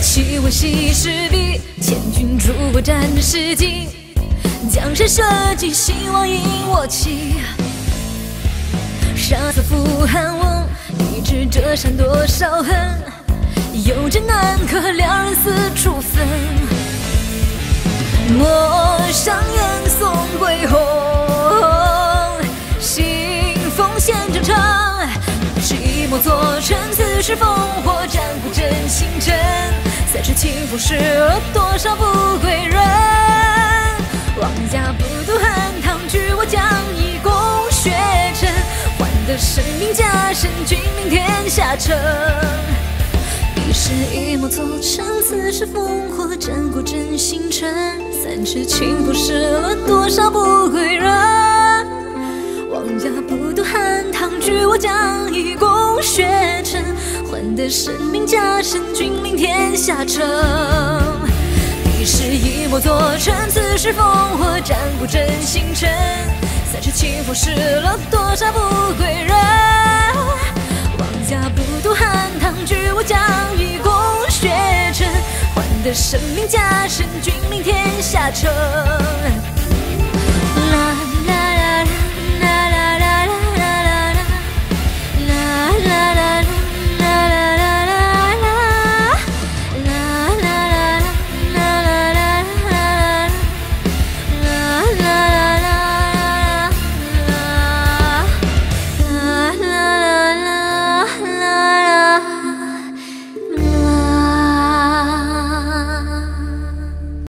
弃我西施笔，千军逐我战士戟。江山社稷，兴亡因我起。杀死负汉翁，一指折扇多少恨。有剑难可，两人四处分。陌上烟送归鸿，信奉献征程。寂寞作尘，此时风。三尺青风失了多少不归人？王家不渡汉唐，举我将以功雪尘，换得生命加身，君临天下城。一世一梦作尘，此时烽火战鼓震星辰。三尺青风失了多少不归人？王家不渡汉唐，举我将以功雪尘，换得生命加身，君临天下城。一世一梦作尘，此时烽火战鼓震星辰。三尺青锋失了多少不归人？王家不渡汉唐，举我将以功雪尘，换得生命加身，君临天下城。